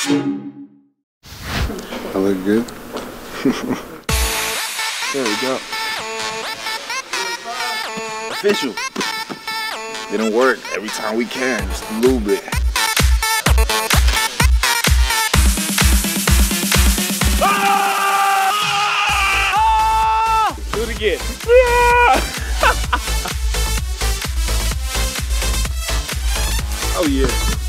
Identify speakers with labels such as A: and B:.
A: I look good.
B: There we go. Official. Didn't work every time we can, just a little bit. Ah! Do it again. Yeah. oh yeah.